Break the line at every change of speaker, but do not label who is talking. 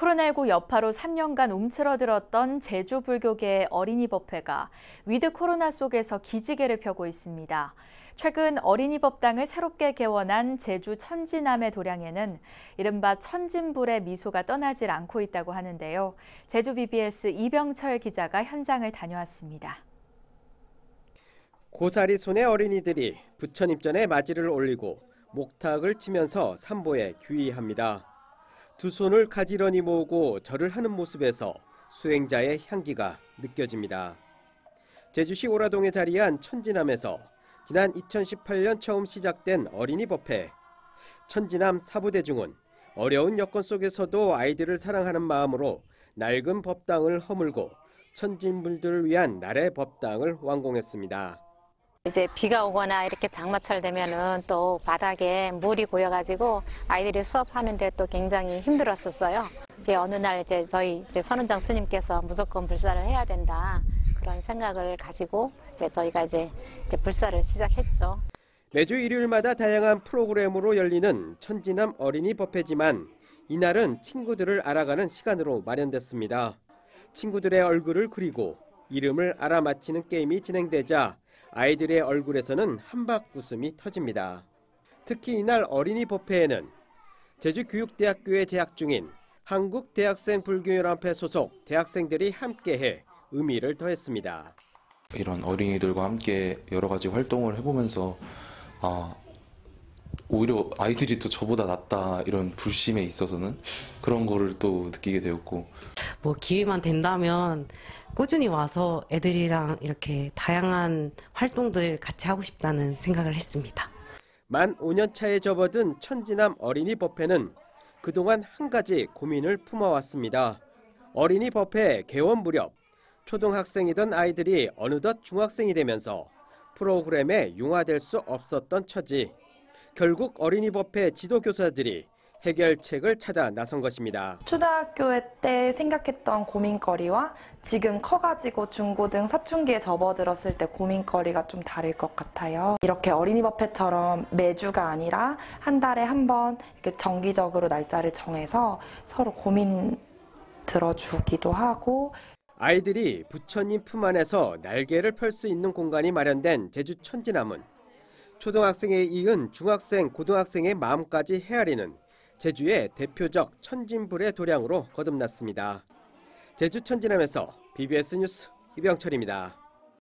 코로나19 여파로 3년간 움츠러들었던 제주 불교계의 어린이 법회가 위드 코로나 속에서 기지개를 펴고 있습니다. 최근 어린이 법당을 새롭게 개원한 제주 천진암의 도량에는 이른바 천진불의 미소가 떠나질 않고 있다고 하는데요. 제주 BBS 이병철 기자가 현장을 다녀왔습니다.
고사리 손의 어린이들이 부처님 전에 마지를 올리고 목탁을 치면서 삼보에 귀의합니다. 두 손을 가지런히 모으고 절을 하는 모습에서 수행자의 향기가 느껴집니다. 제주시 오라동에 자리한 천지남에서 지난 2018년 처음 시작된 어린이 법회. 천지남 사부대중은 어려운 여건 속에서도 아이들을 사랑하는 마음으로 낡은 법당을 허물고 천진물들을 위한 나의 법당을 완공했습니다.
이제 비가 오거나 이렇게 장마철 되면은 또 바닥에 물이 고여가지고 아이들이 수업하는데 또 굉장히 힘들었었어요. 이제 어느 날 이제 저희 이제 선원장 스님께서 무조건 불사를 해야 된다 그런 생각을 가지고 이제 저희가 이제, 이제 불사를 시작했죠.
매주 일요일마다 다양한 프로그램으로 열리는 천지남 어린이 법회지만 이날은 친구들을 알아가는 시간으로 마련됐습니다. 친구들의 얼굴을 그리고 이름을 알아맞히는 게임이 진행되자 아이들의 얼굴에서는 한박 웃음이 터집니다. 특히 이날 어린이 법회에는 제주교육대학교에 재학 중인 한국대학생불교연합회 소속 대학생들이 함께해 의미를 더했습니다.
이런 어린이들과 함께 여러 가지 활동을 해보면서 아 오히려 아이들이 또 저보다 낫다 이런 불심에 있어서는 그런 거를 또 느끼게 되었고
뭐 기회만 된다면 꾸준히 와서 애들이랑 이렇게 다양한 활동들 같이 하고 싶다는 생각을 했습니다.
만 5년 차에 접어든 천지남 어린이 법회는 그동안 한 가지 고민을 품어왔습니다. 어린이 법회 개원 무렵 초등학생이던 아이들이 어느덧 중학생이 되면서 프로그램에 융화될 수 없었던 처지. 결국 어린이 법회 지도교사들이 해결책을 찾아 나선 것입니다.
초등학교 때 생각했던 고민거리와 지금 커가지고 중고등 사춘기에 접어들었을 때 고민거리가 좀 다를 것 같아요. 이렇게 어린이 법회처럼 매주가 아니라 한 달에 한 번 이렇게 정기적으로 날짜를 정해서 서로 고민 들어주기도 하고
아이들이 부처님 품 안에서 날개를 펼 수 있는 공간이 마련된 제주 천지남은 초등학생에 이은 중학생, 고등학생의 마음까지 헤아리는 제주의 대표적 천진불의 도량으로 거듭났습니다. 제주 천진함에서 BBS 뉴스 이병철입니다.